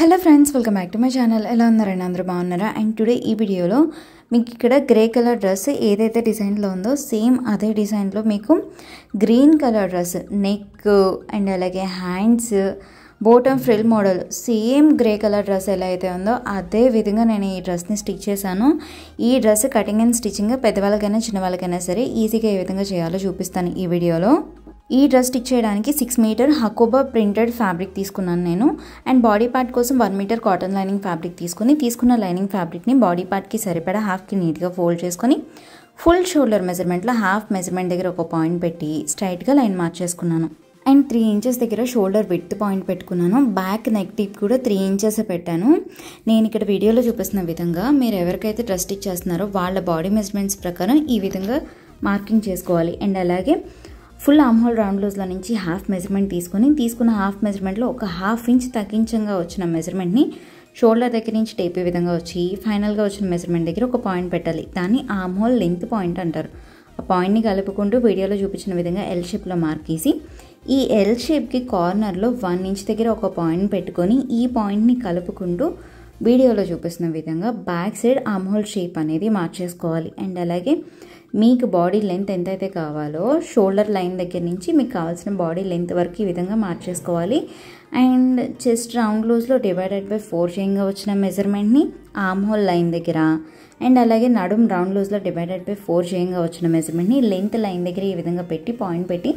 Hello friends welcome back to my channel. ఎలా ఉన్నారండి? అందరూ బాగున్నారా? అండ్ టుడే ఈ వీడియోలో మీకు ఇక్కడ గ్రే కలర్ డ్రెస్ ఏదైతే డిజైన్లో ఉందో సేమ్ అదే డిజైన్లో మీకు green colour dress neck and అలాగే hands bottom frill model same grey colour dress ఎలా అయితే ఉందో అదే విధంగా నేను ఈ డ్రెస్ని స్టిచ్ చేశాను. ఈ డ్రెస్ కటింగ్ అండ్ స్టిచ్చింగ్ పెద్దవాళ్ళకైనా చిన్నవాళ్ళకైనా సరే ఈజీగా ఏ విధంగా చేయాలో చూపిస్తాను ఈ వీడియోలో. ఈ డ్రెస్ స్టిచ్ చేయడానికి six metre Hakoba printed fabric తీసుకున్నాను నేను. అండ్ బాడీ పార్ట్ కోసం one metre cotton lining fabric తీసుకుని తీసుకున్న లైనింగ్ ఫ్యాబ్రిక్ని బాడీ పార్ట్కి సరిపడా హాఫ్కి నీట్గా ఫోల్డ్ చేసుకొని ఫుల్ షోల్డర్ మెజర్మెంట్లో హాఫ్ మెజర్మెంట్ దగ్గర ఒక పాయింట్ పెట్టి స్ట్రైట్గా లైన్ మార్చేసుకున్నాను అండ్ త్రీ ఇంచెస్ దగ్గర షోల్డర్ విత్ పాయింట్ పెట్టుకున్నాను. బ్యాక్ నెక్ టిప్ కూడా త్రీ ఇంచెస్ పెట్టాను. నేను ఇక్కడ వీడియోలో చూపిస్తున్న విధంగా మీరు ఎవరికైతే డ్రెస్ స్టిచ్ చేస్తున్నారో వాళ్ళ బాడీ మెజర్మెంట్స్ ప్రకారం ఈ విధంగా మార్కింగ్ చేసుకోవాలి. అండ్ అలాగే ఫుల్ ఆమ్హోల్ రౌండ్ లూజ్లో నుంచి హాఫ్ మెజర్మెంట్ తీసుకొని తీసుకున్న హాఫ్ మెజర్మెంట్లో ఒక హాఫ్ ఇంచ్ తగ్గించంగా వచ్చిన మెజర్మెంట్ని షోల్డర్ దగ్గర నుంచి టేపే విధంగా వచ్చి ఫైనల్గా వచ్చిన మెజర్మెంట్ దగ్గర ఒక పాయింట్ పెట్టాలి. దాన్ని ఆమ్హోల్ లెంత్ పాయింట్ అంటారు. ఆ పాయింట్ని కలుపుకుంటూ వీడియోలో చూపించిన విధంగా ఎల్ షేప్లో మార్క్ వేసి ఈ ఎల్ షేప్కి కార్నర్లో వన్ ఇంచ్ దగ్గర ఒక పాయింట్ పెట్టుకొని ఈ పాయింట్ని కలుపుకుంటూ వీడియోలో చూపిస్తున్న విధంగా బ్యాక్ సైడ్ ఆమ్హోల్ షేప్ అనేది మార్చేసుకోవాలి. అండ్ అలాగే మీకు బాడీ లెంత్ ఎంతైతే కావాలో షోల్డర్ లైన్ దగ్గర నుంచి మీకు కావాల్సిన బాడీ లెంత్ వరకు ఈ విధంగా మార్చేసుకోవాలి. అండ్ చెస్ట్ రౌండ్ లూజ్లో డివైడెడ్ బై ఫోర్ చేయంగా వచ్చిన మెజర్మెంట్ని ఆమ్ హోల్ లైన్ దగ్గర. అండ్ అలాగే నడుం రౌండ్ లూజ్లో డివైడెడ్ బై ఫోర్ చేయంగా వచ్చిన మెజర్మెంట్ని లెంత్ లైన్ దగ్గర ఈ విధంగా పెట్టి పాయింట్ పెట్టి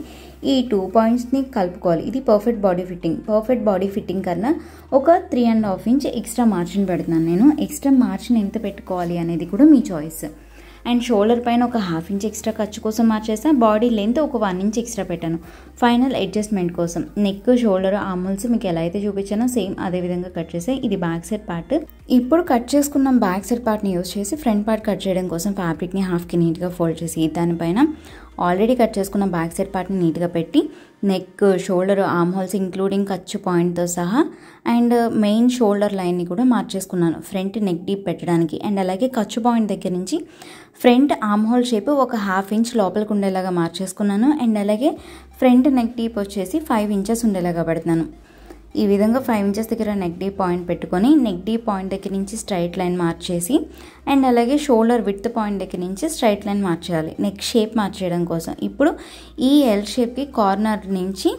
ఈ టూ పాయింట్స్ని కలుపుకోవాలి. ఇది perfect body fitting perfect body fitting కన్నా ఒక three and half inch extra margin పెడుతున్నాను నేను. ఎక్స్ట్రా మార్జిన్ ఎంత పెట్టుకోవాలి అనేది కూడా మీ చాయిస్ అండ్ షోల్డర్ పైన ఒక హాఫ్ ఇంచ్ ఎక్స్ట్రా ఖర్చు కోసం మార్చేసాను బాడీ లెంత్ ఒక వన్ ఇంచ్ ఎక్స్ట్రా పెట్టాను. ఫైనల్ అడ్జస్ట్మెంట్ కోసం నెక్ షోల్డర్ ఆమల్స్ మీకు ఎలా అయితే చూపించానో సేమ్ అదే విధంగా కట్ చేసే ఇది బ్యాక్ సైడ్ పార్ట్. ఇప్పుడు కట్ చేసుకున్న బ్యాక్ సైడ్ పార్ట్ని యూస్ చేసి ఫ్రంట్ పార్ట్ కట్ చేయడం కోసం ఫ్యాబ్రిక్ని హాఫ్కి నీట్గా ఫోల్డ్ చేసి దానిపైన ఆల్రెడీ కట్ చేసుకున్న బ్యాక్ సైడ్ పార్ట్ని నీట్గా పెట్టి neck shoulder arm holes including ఖర్చు పాయింట్తో సహా అండ్ మెయిన్ షోల్డర్ లైన్ని కూడా మార్చేసుకున్నాను. ఫ్రంట్ నెక్ డీప్ పెట్టడానికి. అండ్ అలాగే ఖర్చు పాయింట్ దగ్గర నుంచి ఫ్రంట్ ఆమ్ హోల్ షేప్ ఒక హాఫ్ ఇంచ్ లోపలికి ఉండేలాగా మార్చేసుకున్నాను. అండ్ అలాగే ఫ్రంట్ నెక్ డీప్ వచ్చేసి ఫైవ్ ఇంచెస్ ఉండేలాగా పెడుతున్నాను. ఈ విధంగా ఫైవ్ ఇంచెస్ దగ్గర నెక్ డీ పాయింట్ పెట్టుకొని నెక్ డీ పాయింట్ దగ్గర నుంచి స్ట్రైట్ లైన్ మార్చేసి అండ్ అలాగే షోల్డర్ విత్ పాయింట్ దగ్గర నుంచి స్ట్రైట్ లైన్ మార్చేయాలి. నెక్ షేప్ మార్చేయడం కోసం. ఇప్పుడు ఈ ఎల్ షేప్కి కార్నర్ నుంచి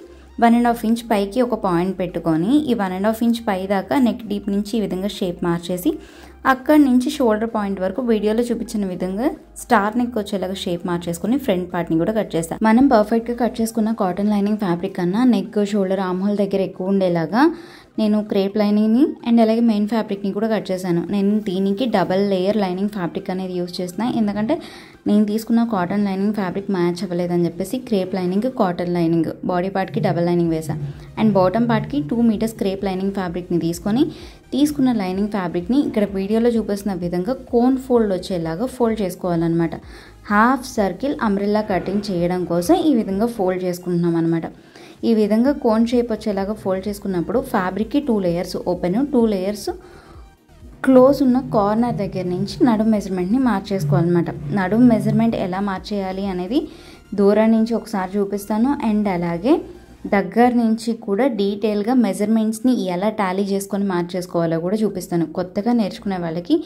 వన్ అండ్ హాఫ్ ఇంచ్ పైకి ఒక పాయింట్ పెట్టుకొని ఈ వన్ అండ్ హాఫ్ ఇంచ్ పై దాకా నెక్ డీప్ నుంచి ఈ విధంగా షేప్ మార్చేసి అక్కడి నుంచి షోల్డర్ పాయింట్ వరకు వీడియోలో చూపించిన విధంగా స్టార్ నెక్ వచ్చేలాగా షేప్ మార్చేసుకుని ఫ్రంట్ పార్ట్ని కూడా కట్ చేస్తాం. మనం పర్ఫెక్ట్గా కట్ చేసుకున్న కాటన్ లైనింగ్ ఫ్యాబ్రిక్ కన్నా నెక్ షోల్డర్ ఆమ్హోల్ దగ్గర ఎక్కువ ఉండేలాగా నేను క్రేప్ లైనింగ్ని అండ్ అలాగే మెయిన్ ఫ్యాబ్రిక్ని కూడా కట్ చేశాను. నేను దీనికి డబల్ లేయర్ లైనింగ్ ఫ్యాబ్రిక్ అనేది యూస్ చేసిన ఎందుకంటే నేను తీసుకున్న కాటన్ లైనింగ్ ఫ్యాబ్రిక్ మ్యాచ్ అవ్వలేదని చెప్పేసి crepe lining cotton lining body పార్ట్కి డబల్ లైనింగ్ వేసాను అండ్ బాటమ్ పార్ట్కి టూ మీటర్స్ క్రేప్ లైనింగ్ ఫ్యాబ్రిక్ని తీసుకొని తీసుకున్న లైనింగ్ ఫ్యాబ్రిక్ని ఇక్కడ వీడియోలో చూపిస్తున్న విధంగా కోన్ ఫోల్డ్ వచ్చేలాగా ఫోల్డ్ చేసుకోవాలన్నమాట. హాఫ్ సర్కిల్ అంబ్రిల్లా కటింగ్ చేయడం కోసం ఈ విధంగా ఫోల్డ్ చేసుకుంటున్నాం అనమాట ఈ విధంగా కోన్ షేప్ వచ్చేలాగా ఫోల్డ్ చేసుకున్నప్పుడు ఫ్యాబ్రిక్కి two layers open two layers close ఉన్న కార్నర్ దగ్గర నుంచి నడుము మెజర్మెంట్ని మార్చేసుకోవాలన్నమాట. నడుము మెజర్మెంట్ ఎలా మార్చేయాలి అనేది దూరం నుంచి ఒకసారి చూపిస్తాను. అండ్ అలాగే దగ్గర నుంచి కూడా డీటెయిల్గా మెజర్మెంట్స్ని ఎలా టాలీ చేసుకొని మార్చేసుకోవాలో కూడా చూపిస్తాను. కొత్తగా నేర్చుకునే వాళ్ళకి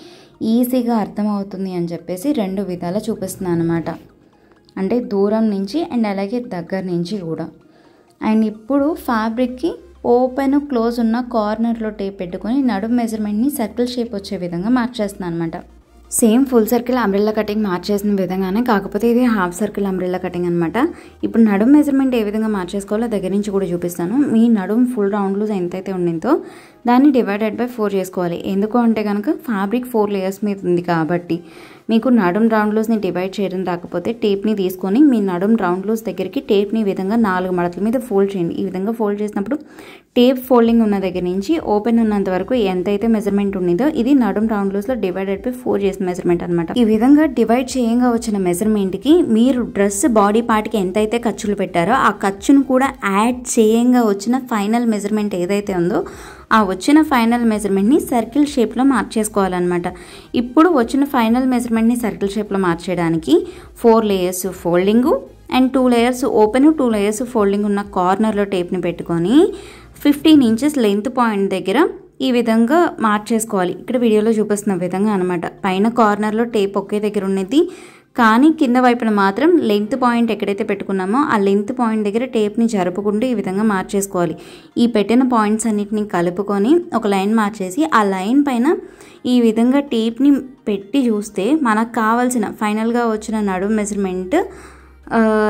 ఈజీగా అర్థమవుతుంది అని చెప్పేసి రెండు విధాలా చూపిస్తున్నాను అనమాట అంటే దూరం నుంచి అండ్ అలాగే దగ్గర నుంచి కూడా. అండ్ ఇప్పుడు ఫ్యాబ్రిక్కి ఓపెన్ క్లోజ్ ఉన్న కార్నర్లో టేప్ పెట్టుకొని నడుము మెజర్మెంట్ని సర్కిల్ షేప్ వచ్చే విధంగా మార్చేస్తున్నాను అనమాట same full circle umbrella cutting మార్చేసిన విధంగానే కాకపోతే ఇది హాఫ్ సర్కిల్ అంబ్రెల్లా కటింగ్ అనమాట ఇప్పుడు నడుము మెజర్మెంట్ ఏ విధంగా మార్చేసుకోవాలో దగ్గర నుంచి కూడా చూపిస్తాను. మీ నడుము ఫుల్ రౌండ్ లూజ్ ఎంతైతే ఉండిందో దాన్ని డివైడెడ్ బై ఫోర్ చేసుకోవాలి. ఎందుకు అంటే కనుక ఫ్యాబ్రిక్ ఫోర్ లేయర్స్ మీద ఉంది కాబట్టి. మీకు నడుం రౌండ్ లూజ్ని డివైడ్ చేయడం రాకపోతే టేప్ని తీసుకొని మీ నడుం రౌండ్ లూజ్ దగ్గరికి టేప్ని ఈ విధంగా నాలుగు మడతల మీద ఫోల్డ్ చేయండి. ఈ విధంగా ఫోల్డ్ చేసినప్పుడు టేప్ ఫోల్డింగ్ ఉన్న దగ్గర నుంచి ఓపెన్ ఉన్నంత వరకు ఎంతైతే మెజర్మెంట్ ఉన్నదో ఇది నడుం రౌండ్ లూస్లో డివైడెడ్ బై ఫోర్ చేసిన మెజర్మెంట్ అనమాట ఈ విధంగా డివైడ్ చేయంగా వచ్చిన మెజర్మెంట్కి మీరు డ్రెస్ బాడీ పార్ట్కి ఎంతైతే ఖర్చులు పెట్టారో ఆ ఖర్చును కూడా యాడ్ చేయంగా వచ్చిన ఫైనల్ మెజర్మెంట్ ఏదైతే ఉందో ఆ వచ్చిన ఫైనల్ మెజర్మెంట్ని సర్కిల్ షేప్లో మార్చేసుకోవాలన్నమాట ఇప్పుడు వచ్చిన ఫైనల్ మెజర్మెంట్ని సర్కిల్ షేప్లో మార్చేయడానికి four layers folding and two layers open two layers folding ఉన్న కార్నర్లో టేప్ని పెట్టుకొని ఫిఫ్టీన్ ఇంచెస్ లెంత్ పాయింట్ దగ్గర ఈ విధంగా మార్చేసుకోవాలి ఇక్కడ వీడియోలో చూపిస్తున్న విధంగా అనమాట పైన కార్నర్లో టేప్ ఒకే దగ్గర ఉన్నది. కానీ కింద వైపున మాత్రం లెంత్ పాయింట్ ఎక్కడైతే పెట్టుకున్నామో ఆ లెంత్ పాయింట్ దగ్గర టేప్ని జరుపుకుంటూ ఈ విధంగా మార్చేసుకోవాలి. ఈ పెట్టిన పాయింట్స్ అన్నిటిని కలుపుకొని ఒక లైన్ మార్చేసి ఆ లైన్ పైన ఈ విధంగా టేప్ని పెట్టి చూస్తే మనకు కావాల్సిన ఫైనల్గా వచ్చిన నడుము మెజర్మెంట్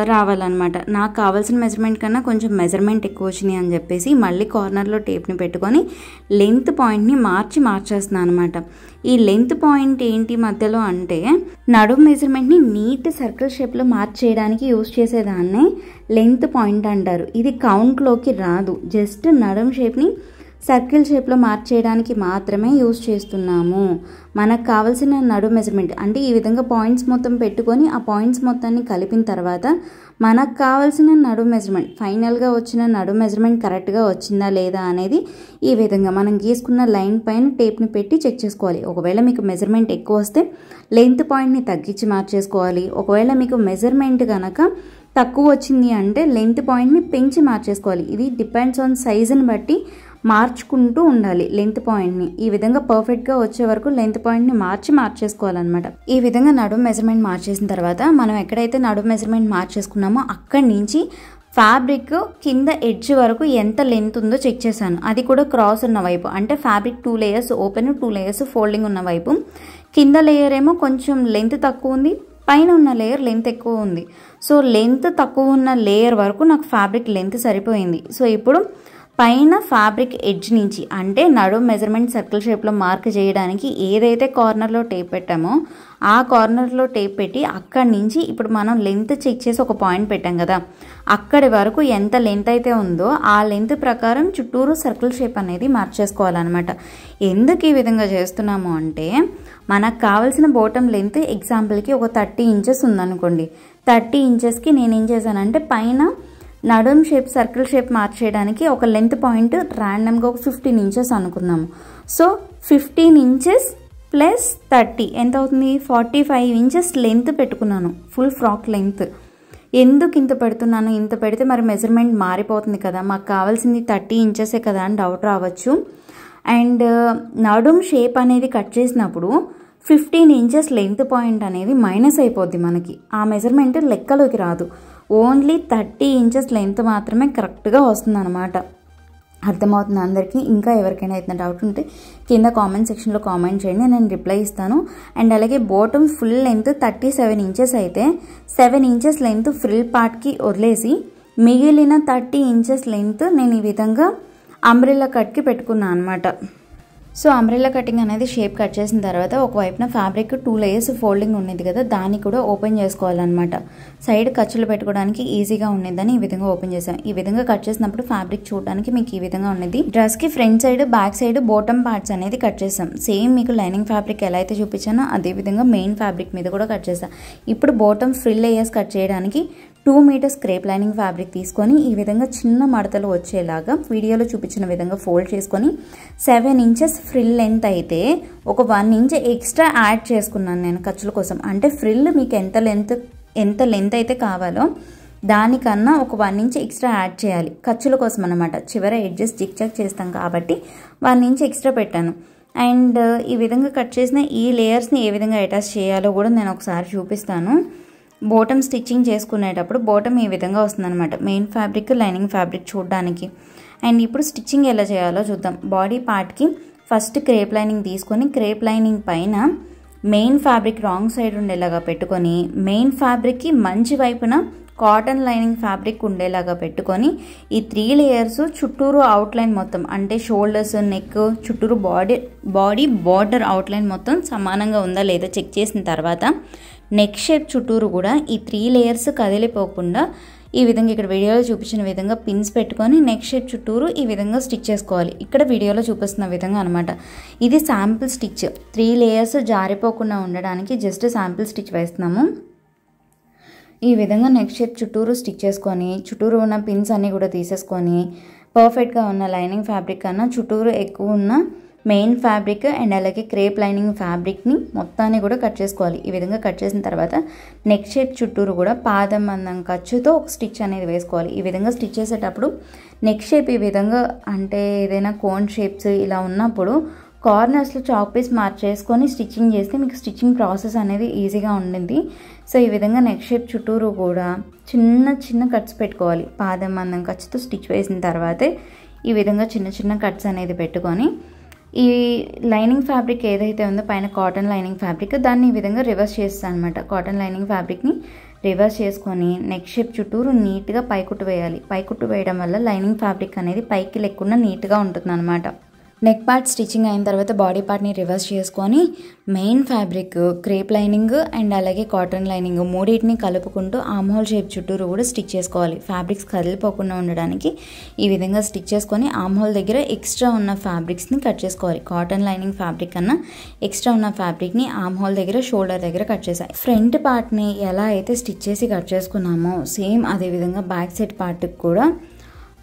రావాలన్నమాట. నాకు కావాల్సిన మెజర్మెంట్ కన్నా కొంచెం మెజర్మెంట్ ఎక్కువ వచ్చినాయి అని చెప్పేసి మళ్ళీ కార్నర్లో టేప్ని పెట్టుకొని లెంత్ పాయింట్ని మార్చి మార్చేస్తున్నాను అనమాట ఈ లెంత్ పాయింట్ ఏంటి మధ్యలో అంటే నడుము మెజర్మెంట్ని నీట్ సర్కిల్ షేప్లో మార్చేయడానికి యూస్ చేసేదాన్నే లెంత్ పాయింట్ అంటారు. ఇది కౌంట్లోకి రాదు. జస్ట్ నడుము షేప్ని సర్కిల్ షేప్లో మార్చేయడానికి మాత్రమే యూస్ చేస్తున్నాము. మనకు కావాల్సిన నడు మెజర్మెంట్ అంటే ఈ విధంగా పాయింట్స్ మొత్తం పెట్టుకొని ఆ పాయింట్స్ మొత్తాన్ని కలిపిన తర్వాత మనకు కావాల్సిన నడు మెజర్మెంట్ ఫైనల్గా వచ్చిన నడు మెజర్మెంట్ కరెక్ట్గా వచ్చిందా లేదా అనేది ఈ విధంగా మనం గీసుకున్న లైన్ పైన టేప్ని పెట్టి చెక్ చేసుకోవాలి. ఒకవేళ మీకు మెజర్మెంట్ ఎక్కువ వస్తే లెంత్ పాయింట్ని తగ్గించి మార్చేసుకోవాలి ఒకవేళ మీకు మెజర్మెంట్ కనుక తక్కువ వచ్చింది అంటే లెంత్ పాయింట్ని పెంచి మార్చేసుకోవాలి ఇది డిపెండ్స్ ఆన్ సైజుని బట్టి మార్చుకుంటూ ఉండాలి లెంత్ పాయింట్ని. ఈ విధంగా పర్ఫెక్ట్గా వచ్చే వరకు లెంత్ పాయింట్ని మార్చి మార్చేసుకోవాలన్నమాట ఈ విధంగా నడుము మెజర్మెంట్ మార్చేసిన తర్వాత మనం ఎక్కడైతే నడుము మెజర్మెంట్ మార్చేసుకున్నామో అక్కడి నుంచి ఫ్యాబ్రిక్ కింద ఎడ్జ్ వరకు ఎంత లెంత్ ఉందో చెక్ చేశాను. అది కూడా క్రాస్ ఉన్న వైపు అంటే fabric two layers open two layers folding ఉన్న వైపు. కింద లేయర్ ఏమో కొంచెం లెంత్ తక్కువ ఉంది పైన ఉన్న లేయర్ లెంత్ ఎక్కువ ఉంది. సో లెంత్ తక్కువ ఉన్న లేయర్ వరకు నాకు ఫ్యాబ్రిక్ లెంత్ సరిపోయింది. సో ఇప్పుడు పైన ఫ్యాబ్రిక్ ఎడ్జ్ నుంచి అంటే నడుం మెజర్మెంట్ సర్కిల్ షేప్లో మార్క్ చేయడానికి ఏదైతే కార్నర్లో టేప్ పెట్టామో ఆ కార్నర్లో టేప్ పెట్టి అక్కడి నుంచి ఇప్పుడు మనం లెంత్ చెక్ చేసి ఒక పాయింట్ పెట్టాం కదా. అక్కడి వరకు ఎంత లెంత్ అయితే ఉందో ఆ లెంత్ ప్రకారం చుట్టూరు సర్కిల్ షేప్ అనేది మార్చేసుకోవాలన్నమాట ఎందుకు ఈ విధంగా చేస్తున్నాము అంటే మనకు కావాల్సిన బోటం లెంత్ ఎగ్జాంపుల్కి ఒక థర్టీ ఇంచెస్ ఉందనుకోండి. థర్టీ ఇంచెస్కి నేను ఏం చేశానంటే పైన నడుం షేప్ సర్కిల్ షేప్ మార్చేయడానికి ఒక లెంత్ పాయింట్ ర్యాండమ్గా ఒక ఫిఫ్టీన్ ఇంచెస్ అనుకుందాము. So fifteen inches plus thirty ఎంత అవుతుంది ఫార్టీ ఫైవ్ ఇంచెస్ లెంత్ పెట్టుకున్నాను. ఫుల్ ఫ్రాక్ లెంత్ ఎందుకు ఇంత పెడుతున్నాను? ఇంత పెడితే మరి మెజర్మెంట్ మారిపోతుంది కదా. మాకు కావాల్సింది థర్టీ ఇంచెసే కదా అని డౌట్ రావచ్చు. అండ్ నడుం షేప్ అనేది కట్ చేసినప్పుడు ఫిఫ్టీన్ ఇంచెస్ లెంత్ పాయింట్ అనేది మైనస్ అయిపోద్ది మనకి. ఆ మెజర్మెంట్ లెక్కలోకి రాదు. ఓన్లీ థర్టీ ఇంచెస్ లెంత్ మాత్రమే కరెక్ట్గా వస్తుంది అనమాట అర్థమవుతుంది అందరికీ? ఇంకా ఎవరికైనా ఏదైనా డౌట్ ఉంటే కింద కామెంట్ సెక్షన్లో కామెంట్ చేయండి నేను రిప్లై ఇస్తాను. అండ్ అలాగే bottom full length thirty seven inches అయితే సెవెన్ ఇంచెస్ లెంత్ ఫ్రిల్ పార్ట్కి వదిలేసి మిగిలిన థర్టీ ఇంచెస్ లెంత్ నేను ఈ విధంగా అంబ్రెల్లా కట్కి పెట్టుకున్నాను అనమాట సో అంబ్రెల్లా కటింగ్ అనేది షేప్ కట్ చేసిన తర్వాత ఒకవైపున ఫ్యాబ్రిక్ టూ లేయర్స్ ఫోల్డింగ్ ఉండేది కదా దాన్ని కూడా ఓపెన్ చేసుకోవాలన్నమాట. సైడ్ ఖర్చులు పెట్టుకోవడానికి ఈజీగా ఉండేదని ఈ విధంగా ఓపెన్ చేసాం ఈ విధంగా కట్ చేసినప్పుడు ఫ్యాబ్రిక్ చూడడానికి మీకు ఈ విధంగా ఉండేది డ్రెస్కి front side back side bottom parts అనేది కట్ చేసాం సేమ్ మీకు లైనింగ్ ఫ్యాబ్రిక్ ఎలా అయితే చూపించానో అదే విధంగా మెయిన్ ఫ్యాబ్రిక్ మీద కూడా కట్ చేసాం ఇప్పుడు బోటమ్ ఫ్రిల్ లేయర్స్ కట్ చేయడానికి two metres crepe lining fabric తీసుకొని ఈ విధంగా చిన్న మడతలు వచ్చేలాగా వీడియోలో చూపించిన విధంగా ఫోల్డ్ చేసుకొని సెవెన్ ఇంచెస్ ఫ్రిల్ లెంత్ అయితే ఒక వన్ ఇంచ్ ఎక్స్ట్రా యాడ్ చేసుకున్నాను నేను ఖర్చుల కోసం. అంటే ఫ్రిల్ మీకు ఎంత లెంత్ ఎంత లెంత్ అయితే కావాలో దానికన్నా ఒక వన్ ఇంచ్ ఎక్స్ట్రా యాడ్ చేయాలి. ఖర్చుల కోసం అనమాట చివర ఎడ్జెస్ జిక్ చెక్ చేస్తాం కాబట్టి వన్ ఇంచ్ ఎక్స్ట్రా పెట్టాను. అండ్ ఈ విధంగా కట్ చేసిన ఈ లేయర్స్ని ఏ విధంగా అటాచ్ చేయాలో కూడా నేను ఒకసారి చూపిస్తాను. బోటమ్ స్టిచ్చింగ్ చేసుకునేటప్పుడు బోటమ్ ఈ విధంగా వస్తుందన్నమాట. మెయిన్ ఫ్యాబ్రిక్ లైనింగ్ ఫ్యాబ్రిక్ చూడడానికి. అండ్ ఇప్పుడు స్టిచ్చింగ్ ఎలా చేయాలో చూద్దాం. బాడీ పార్ట్కి ఫస్ట్ క్రేప్ లైనింగ్ తీసుకొని క్రేప్ లైనింగ్ పైన మెయిన్ ఫ్యాబ్రిక్ రాంగ్ సైడ్ ఉండేలాగా పెట్టుకొని మెయిన్ ఫ్యాబ్రిక్కి మంచి వైపున కాటన్ లైనింగ్ ఫ్యాబ్రిక్ ఉండేలాగా పెట్టుకొని ఈ త్రీ లేయర్స్ చుట్టూరు అవుట్లైన్ మొత్తం అంటే షోల్డర్స్ నెక్ చుట్టూరు బాడీ బాడీ బార్డర్ అవుట్లైన్ మొత్తం సమానంగా ఉందా లేదా చెక్ చేసిన తర్వాత నెక్ షేప్ చుట్టూరు కూడా ఈ త్రీ లేయర్స్ కదిలిపోకుండా ఈ విధంగా ఇక్కడ వీడియోలో చూపించిన విధంగా పిన్స్ పెట్టుకొని నెక్ షేప్ చుట్టూరు ఈ విధంగా స్టిచ్ చేసుకోవాలి. ఇక్కడ వీడియోలో చూపిస్తున్న విధంగా అనమాట ఇది శాంపుల్ స్టిచ్ త్రీ లేయర్స్ జారిపోకుండా ఉండడానికి జస్ట్ శాంపుల్ స్టిచ్ వేస్తున్నాము. ఈ విధంగా నెక్ షేప్ చుట్టూరు స్టిచ్ చేసుకొని చుట్టూరు ఉన్న పిన్స్ అన్నీ కూడా తీసేసుకొని పర్ఫెక్ట్గా ఉన్న లైనింగ్ ఫ్యాబ్రిక్ కన్నా చుట్టూరు ఎక్కువ ఉన్న మెయిన్ ఫ్యాబ్రిక్ అండ్ అలాగే క్రేప్ లైనింగ్ ఫ్యాబ్రిక్ని మొత్తాన్ని కూడా కట్ చేసుకోవాలి. ఈ విధంగా కట్ చేసిన తర్వాత నెక్ షేప్ చుట్టూరు కూడా పాదం అందం ఖర్చుతో ఒక స్టిచ్ అనేది వేసుకోవాలి. ఈ విధంగా స్టిచ్ చేసేటప్పుడు నెక్ షేప్ ఈ విధంగా అంటే ఏదైనా కోన్ షేప్స్ ఇలా ఉన్నప్పుడు కార్నర్స్లో చాక్ పీస్ మార్చేసుకొని స్టిచ్చింగ్ చేస్తే మీకు స్టిచ్చింగ్ ప్రాసెస్ అనేది ఈజీగా ఉండింది. సో ఈ విధంగా నెక్ షేప్ చుట్టూరు కూడా చిన్న చిన్న కట్స్ పెట్టుకోవాలి. పాదం అందం ఖర్చుతో స్టిచ్ వేసిన తర్వాతే ఈ విధంగా చిన్న చిన్న కట్స్ అనేది పెట్టుకొని ఈ లైనింగ్ ఫ్యాబ్రిక్ ఏదైతే ఉందో పైన కాటన్ లైనింగ్ ఫ్యాబ్రిక్ దాన్ని ఈ విధంగా రివర్స్ చేస్తాను అనమాట కాటన్ లైనింగ్ ఫ్యాబ్రిక్ని రివర్స్ చేసుకొని నెక్ షేప్ చుట్టూరు నీట్గా పైకుట్టు వేయాలి. పైకుట్టు వేయడం వల్ల లైనింగ్ ఫ్యాబ్రిక్ అనేది పైకి లేకుండా నీట్గా ఉంటుంది అనమాట నెక్ పార్ట్ స్టిచ్చింగ్ అయిన తర్వాత బాడీ పార్ట్ని రివర్స్ చేసుకొని main fabric crepe lining and అలాగే కాటన్ లైనింగ్ మూడింటిని కలుపుకుంటూ ఆమ్హోల్ షేప్ చుట్టూరు కూడా స్టిచ్ చేసుకోవాలి. ఫ్యాబ్రిక్స్ కదిలిపోకుండా ఉండడానికి ఈ విధంగా స్టిచ్ చేసుకొని ఆమ్హోల్ దగ్గర ఎక్స్ట్రా ఉన్న ఫ్యాబ్రిక్స్ని కట్ చేసుకోవాలి. కాటన్ లైనింగ్ ఫ్యాబ్రిక్ కన్నా ఎక్స్ట్రా ఉన్న ఫ్యాబ్రిక్ని ఆమ్హోల్ దగ్గర షోల్డర్ దగ్గర కట్ చేసాయి ఫ్రంట్ పార్ట్ని ఎలా అయితే స్టిచ్ చేసి కట్ చేసుకున్నామో సేమ్ అదే విధంగా బ్యాక్ సైడ్ పార్ట్కి కూడా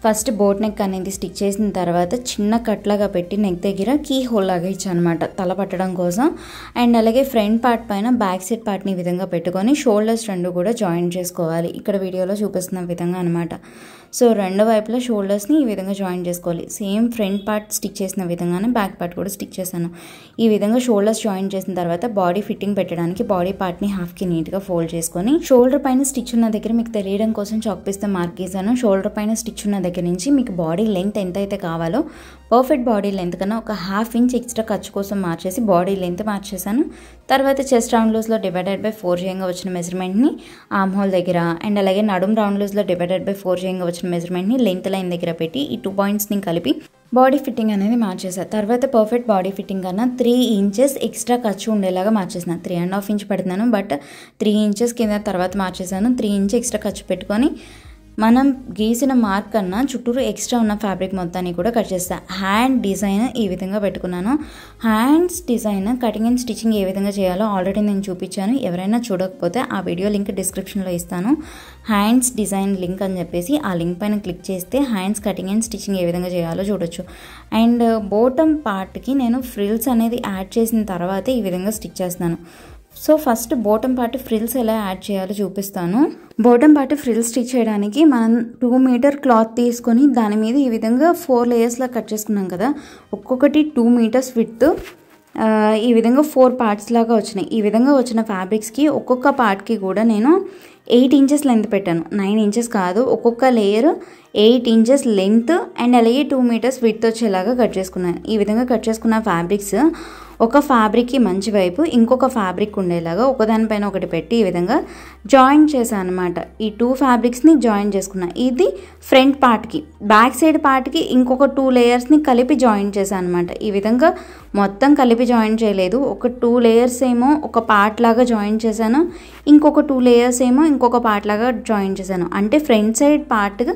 ఫస్ట్ బోట్ నెక్ అనేది స్టిచ్ చేసిన తర్వాత చిన్న కట్లాగా పెట్టి నెక్ దగ్గర కీ హోల్ లాగా ఇచ్చానమాట అనమాట తల పట్టడం కోసం. అండ్ అలాగే ఫ్రంట్ పార్ట్ పైన బ్యాక్ సైడ్ పార్ట్ని విధంగా పెట్టుకొని షోల్డర్స్ రెండు కూడా జాయిన్ చేసుకోవాలి. ఇక్కడ వీడియోలో చూపిస్తున్న విధంగా అనమాట సో రెండు వైపులా షోల్డర్స్ని ఈ విధంగా జాయిన్ చేసుకోవాలి. సేమ్ ఫ్రంట్ పార్ట్ స్టిచ్ చేసిన విధంగానే బ్యాక్ పార్ట్ కూడా స్టిచ్ చేశాను. ఈ విధంగా షోల్డర్స్ జాయిన్ చేసిన తర్వాత బాడీ ఫిట్టింగ్ పెట్టడానికి బాడీ పార్ట్ని హాఫ్కి నీట్గా ఫోల్డ్ చేసుకొని షోల్డర్ పైన స్టిచ్ ఉన్న దగ్గర మీకు తెలియడం కోసం చాక్ పీస్తో మార్క్ చేశాను. షోల్డర్ పైన స్టిచ్ ఉన్న దగ్గర నుంచి మీకు బాడీ లెంత్ ఎంత అయితే కావాలో పర్ఫెక్ట్ బాడీ లెంత్ కన్నా ఒక హాఫ్ ఇంచ్ ఎక్స్ట్రా ఖర్చు కోసం మార్చేసి బాడీ లెంత్ మార్చేసాను తర్వాత చెస్ట్ రౌండ్ లూస్లో డివైడెడ్ బై ఫోర్ చేయంగా వచ్చిన మెజర్మెంట్ని ఆమ్ హోల్ దగ్గర అండ్ అలాగే నడుం రౌండ్ లూస్లో డివైడెడ్ బై ఫోర్ చేయంగా వచ్చిన మెజర్మెంట్ని లెంత్ లైన్ దగ్గర పెట్టి ఈ టూ పాయింట్స్ని కలిపి బాడీ ఫిట్టింగ్ అనేది మార్చేసాను తర్వాత పర్ఫెక్ట్ బాడీ ఫిట్టింగ్ కన్నా త్రీ ఇంచెస్ ఎక్స్ట్రా ఖర్చు ఉండేలాగా మార్చేసాను త్రీ అండ్ హాఫ్ ఇంచ్ పెడుతున్నాను బట్ త్రీ ఇంచెస్ కింద తర్వాత మార్చేసాను త్రీ ఇంచ్ ఎక్స్ట్రా ఖర్చు పెట్టుకొని మనం గీసిన మార్క్ కన్నా చుట్టూరు ఎక్స్ట్రా ఉన్న ఫ్యాబ్రిక్ మొత్తాన్ని కూడా కట్ చేస్తా. హ్యాండ్ డిజైన్ ఈ విధంగా పెట్టుకున్నాను. Hands design cutting and stitching ఏ విధంగా చేయాలో ఆల్రెడీ నేను చూపించాను. ఎవరైనా చూడకపోతే ఆ వీడియో లింక్ డిస్క్రిప్షన్లో ఇస్తాను. హ్యాండ్స్ డిజైన్ లింక్ అని చెప్పేసి ఆ లింక్ పైన క్లిక్ చేస్తే హ్యాండ్స్ కటింగ్ అండ్ స్టిచ్చింగ్ ఏ విధంగా చేయాలో చూడొచ్చు. అండ్ బోటమ్ పార్ట్కి నేను ఫ్రిల్స్ అనేది యాడ్ చేసిన తర్వాతే ఈ విధంగా స్టిచ్ చేస్తున్నాను so first bottom part frills ఎలా యాడ్ చేయాలో చూపిస్తాను. బోటం పార్ట్ ఫ్రిల్స్ స్టిచ్ చేయడానికి మనం టూ మీటర్ క్లాత్ తీసుకొని దాని మీద ఈ విధంగా ఫోర్ లేయర్స్లా కట్ చేసుకున్నాం కదా. ఒక్కొక్కటి టూ మీటర్స్ విత్ ఈ విధంగా ఫోర్ పార్ట్స్ లాగా వచ్చినాయి. ఈ విధంగా వచ్చిన ఫ్యాబ్రిక్స్కి ఒక్కొక్క పార్ట్కి కూడా నేను ఎయిట్ ఇంచెస్ లెంత్ పెట్టాను. నైన్ ఇంచెస్ కాదు ఒక్కొక్క layer eight inches length and అలాగే టూ మీటర్స్ విత్ వచ్చేలాగా కట్ చేసుకున్నాను. ఈ విధంగా కట్ చేసుకున్న ఫ్యాబ్రిక్స్ ఒక ఫ్యాబ్రిక్కి మంచి వైపు ఇంకొక ఫ్యాబ్రిక్ ఉండేలాగా ఒకదానిపైన ఒకటి పెట్టి ఈ విధంగా జాయిన్ చేశాను అనమాట ఈ టూ ఫ్యాబ్రిక్స్ని జాయిన్ చేసుకున్నా. ఇది ఫ్రంట్ పార్ట్కి బ్యాక్ సైడ్ పార్ట్కి ఇంకొక టూ లేయర్స్ని కలిపి జాయిన్ చేశాను అనమాట ఈ విధంగా మొత్తం కలిపి జాయిన్ చేయలేదు. ఒక టూ లేయర్స్ ఏమో ఒక పార్ట్ లాగా జాయిన్ చేశాను. ఇంకొక టూ లేయర్స్ ఏమో ఇంకొక పార్ట్ లాగా జాయిన్ చేశాను. అంటే ఫ్రంట్ సైడ్ పార్ట్గా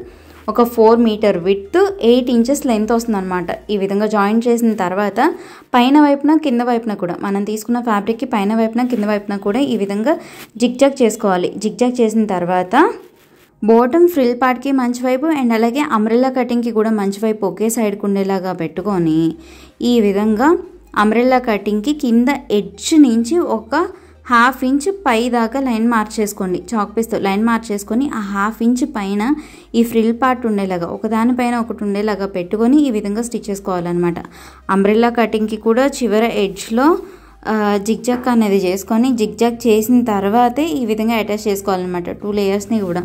ఒక four metre width eight inches length వస్తుందన్నమాట. ఈ విధంగా జాయిన్ చేసిన తర్వాత పైన వైపున కింద వైపున కూడా మనం తీసుకున్న ఫ్యాబ్రిక్కి పైన వైపున కింద వైపున కూడా ఈ విధంగా జిగ్జాగ్ చేసుకోవాలి. జిగ్జాగ్ చేసిన తర్వాత బాటమ్ ఫ్రిల్ పార్ట్కి మంచి వైపు అండ్ అలాగే అమ్రెల్లా కటింగ్కి కూడా మంచి వైపు ఒకే సైడ్కి ఉండేలాగా పెట్టుకొని ఈ విధంగా అమ్రెల్లా కటింగ్కి కింద ఎడ్జ్ నుంచి ఒక హాఫ్ ఇంచ్ పై దాకా లైన్ మార్చేసుకోండి. చాక్ పీస్తో లైన్ మార్చేసుకొని ఆ హాఫ్ ఇంచ్ పైన ఈ ఫ్రిల్ పార్ట్ ఉండేలాగా ఒకదానిపైన ఒకటి ఉండేలాగా పెట్టుకొని ఈ విధంగా స్టిచ్ చేసుకోవాలన్నమాట. అంబ్రెల్లా కటింగ్కి కూడా చివర ఎడ్జ్లో జిగ్జాక్ అనేది చేసుకొని జిగ్జాక్ చేసిన తర్వాతే ఈ విధంగా అటాచ్ చేసుకోవాలన్నమాట టూ లేయర్స్ని కూడా.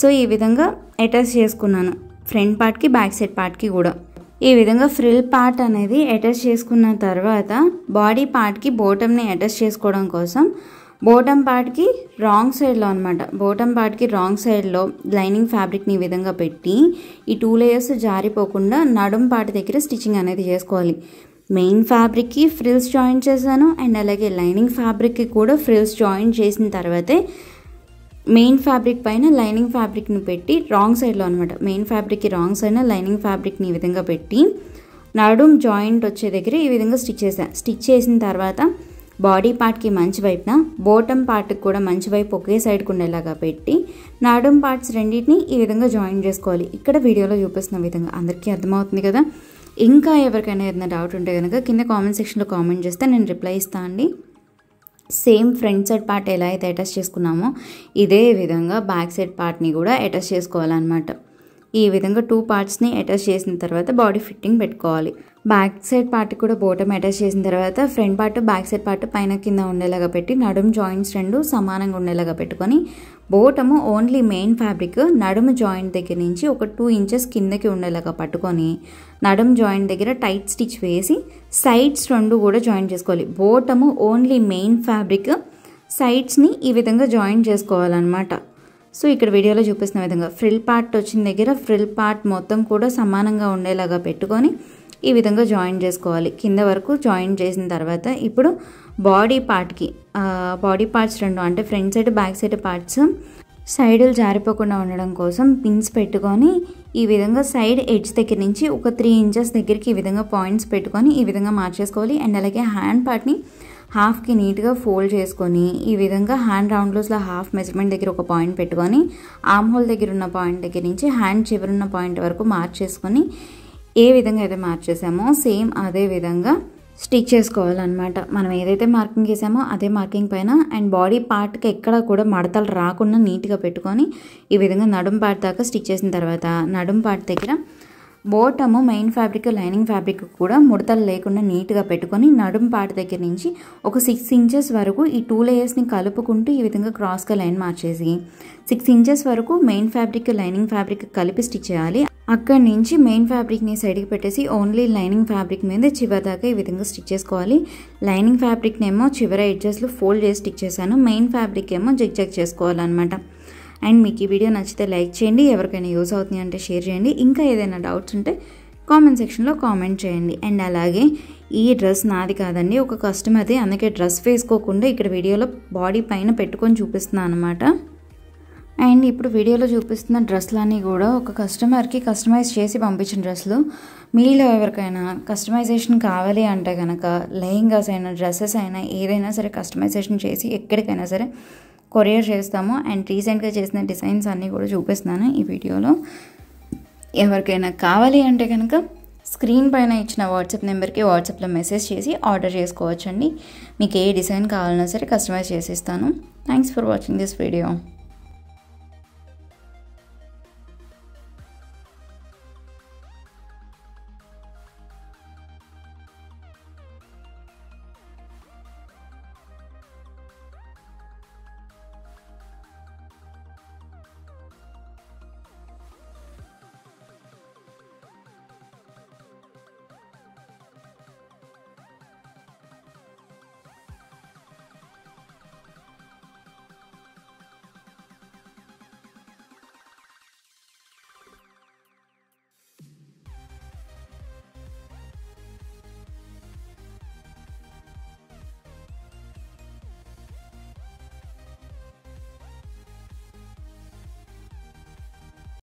సో ఈ విధంగా అటాచ్ చేసుకున్నాను ఫ్రంట్ పార్ట్కి బ్యాక్ సైడ్ పార్ట్కి కూడా. ఈ విధంగా ఫ్రిల్ పార్ట్ అనేది అటాచ్ చేసుకున్న తర్వాత బాడీ పార్ట్కి బోటమ్ని అటాచ్ చేసుకోవడం కోసం బోటమ్ పార్ట్కి రాంగ్ సైడ్లో అనమాట బోటమ్ పార్ట్కి రాంగ్ సైడ్లో లైనింగ్ ఫ్యాబ్రిక్ని ఈ విధంగా పెట్టి ఈ టూ లేయర్స్ జారిపోకుండా నడుం పార్ట్ దగ్గర స్టిచ్చింగ్ అనేది చేసుకోవాలి. మెయిన్ ఫ్యాబ్రిక్కి ఫ్రిల్స్ జాయిన్ చేశాను అండ్ అలాగే లైనింగ్ ఫ్యాబ్రిక్కి కూడా ఫ్రిల్స్ జాయిన్ చేసిన తర్వాతే మెయిన్ ఫ్యాబ్రిక్ పైన లైనింగ్ ఫ్యాబ్రిక్ని పెట్టి రాంగ్ సైడ్లో అనమాట మెయిన్ ఫ్యాబ్రిక్కి రాంగ్ సైడ్న లైనింగ్ ఫ్యాబ్రిక్ని ఈ విధంగా పెట్టి నడుం జాయింట్ వచ్చే దగ్గర ఈ విధంగా స్టిచ్ చేశాను స్టిచ్ చేసిన తర్వాత బాడీ పార్ట్కి మంచి వైపున బోటం పార్ట్కి కూడా మంచి వైపు ఒకే సైడ్కి ఉండేలాగా పెట్టి నడుం పార్ట్స్ రెండింటిని ఈ విధంగా జాయిన్ చేసుకోవాలి. ఇక్కడ వీడియోలో చూపిస్తున్న విధంగా అందరికీ అర్థమవుతుంది కదా. ఇంకా ఎవరికైనా ఏదైనా డౌట్ ఉంటే కనుక కింద కామెంట్ సెక్షన్లో కామెంట్ చేస్తే నేను రిప్లై ఇస్తాను అండి. సేమ్ ఫ్రంట్ సైడ్ పార్ట్ ఎలా అయితే అటాచ్ చేసుకున్నామో ఇదే విధంగా బ్యాక్ సైడ్ పార్ట్ని కూడా అటాచ్ చేసుకోవాలన్నమాట. ఈ విధంగా టూ పార్ట్స్ని అటాచ్ చేసిన తర్వాత బాడీ ఫిట్టింగ్ పెట్టుకోవాలి. బ్యాక్ సైడ్ పార్ట్ కూడా బోటం అటాచ్ చేసిన తర్వాత front part back side part పైన కింద ఉండేలాగా పెట్టి నడుము జాయింట్స్ రెండు సమానంగా ఉండేలాగా పెట్టుకొని బోటము ఓన్లీ మెయిన్ ఫ్యాబ్రిక్ నడుము జాయింట్ దగ్గర నుంచి ఒక టూ ఇంచెస్ కిందకి ఉండేలాగా పట్టుకొని నడుము జాయింట్ దగ్గర టైట్ స్టిచ్ వేసి సైడ్స్ రెండు కూడా జాయిన్ చేసుకోవాలి. బోటము ఓన్లీ మెయిన్ ఫ్యాబ్రిక్ సైడ్స్ని ఈ విధంగా జాయిన్ చేసుకోవాలన్నమాట. సో ఇక్కడ వీడియోలో చూపిస్తున్న విధంగా ఫ్రిల్ పార్ట్ వచ్చిన దగ్గర ఫ్రిల్ పార్ట్ మొత్తం కూడా సమానంగా ఉండేలాగా పెట్టుకొని ఈ విధంగా జాయిన్ చేసుకోవాలి. కింద వరకు జాయిన్ చేసిన తర్వాత ఇప్పుడు బాడీ పార్ట్కి బాడీ పార్ట్స్ రెండు అంటే front side back side parts సైడులు జారిపోకుండా ఉండడం కోసం పిన్స్ పెట్టుకొని ఈ విధంగా సైడ్ ఎడ్జ్ దగ్గర నుంచి ఒక త్రీ ఇంచెస్ దగ్గరికి ఈ విధంగా పాయింట్స్ పెట్టుకొని ఈ విధంగా మార్చేసుకోవాలి. అండ్ అలాగే హ్యాండ్ పార్ట్ని హాఫ్కి నీట్గా ఫోల్డ్ చేసుకొని ఈ విధంగా హ్యాండ్ రౌండ్ లూస్లో హాఫ్ మెజర్మెంట్ దగ్గర ఒక పాయింట్ పెట్టుకొని ఆమ్ హోల్ దగ్గర ఉన్న పాయింట్ దగ్గర నుంచి హ్యాండ్ చివరున్న పాయింట్ వరకు మార్చేసుకొని ఏ విధంగా అయితే మార్చేసామో సేమ్ అదే విధంగా స్టిచ్ చేసుకోవాలన్నమాట. మనం ఏదైతే మార్కింగ్ చేసామో అదే మార్కింగ్ పైన అండ్ బాడీ పార్ట్కి ఎక్కడ కూడా మడతలు రాకుండా నీట్గా పెట్టుకొని ఈ విధంగా నడుం పార్ట్ దాకా స్టిచ్ చేసిన తర్వాత నడుం పార్ట్ దగ్గర bottom main fabric lining fabric కూడా ముడతలు లేకుండా నీట్గా పెట్టుకొని నడుం పాట దగ్గర నుంచి ఒక సిక్స్ ఇంచెస్ వరకు ఈ టూ లేయర్స్ని కలుపుకుంటూ ఈ విధంగా క్రాస్గా లైన్ మార్చేసి సిక్స్ ఇంచెస్ వరకు మెయిన్ ఫ్యాబ్రిక్ లైనింగ్ ఫ్యాబ్రిక్ కలిపి స్టిచ్ చేయాలి. అక్కడి నుంచి మెయిన్ ఫ్యాబ్రిక్ని సైడ్కి పెట్టేసి ఓన్లీ లైనింగ్ ఫ్యాబ్రిక్ మీద చివరి దాకా ఈ విధంగా స్టిచ్ చేసుకోవాలి. లైనింగ్ ఫ్యాబ్రిక్ని ఏమో చివరి ఎడ్జెస్లో ఫోల్డ్ చేసి స్టిచ్ చేశాను. మెయిన్ ఫ్యాబ్రిక్ ఏమో జగ్ చేసుకోవాలన్నమాట. అండ్ మీకు ఈ వీడియో నచ్చితే లైక్ చేయండి ఎవరికైనా యూస్ అవుతుంది అంటే షేర్ చేయండి. ఇంకా ఏదైనా డౌట్స్ ఉంటే కామెంట్ సెక్షన్లో కామెంట్ చేయండి. అండ్ అలాగే ఈ డ్రెస్ నాది కాదండి ఒక కస్టమర్ది. అందుకే డ్రెస్ వేసుకోకుండా ఇక్కడ వీడియోలో బాడీ పైన పెట్టుకొని చూపిస్తున్నాను అనమాట అండ్ ఇప్పుడు వీడియోలో చూపిస్తున్న డ్రెస్లన్నీ కూడా ఒక కస్టమర్కి కస్టమైజ్ చేసి పంపించిన డ్రెస్లు. మీలో ఎవరికైనా కస్టమైజేషన్ కావాలి అంటే కనుక లెహంగాస్ అయినా డ్రెస్సెస్ అయినా ఏదైనా సరే కస్టమైజేషన్ చేసి ఎక్కడికైనా సరే కొరియర్ చేస్తాము అండ్ రీసెంట్గా చేసిన డిజైన్స్ అన్నీ కూడా చూపిస్తున్నాను ఈ వీడియోలో. ఎవరికైనా కావాలి అంటే కనుక స్క్రీన్ పైన ఇచ్చిన వాట్సాప్ నెంబర్కి వాట్సాప్లో మెసేజ్ చేసి ఆర్డర్ చేసుకోవచ్చండి. మీకు ఏ డిజైన్ కావాలన్నా సరే customise చేసిస్తాను. Thanks for watching this video.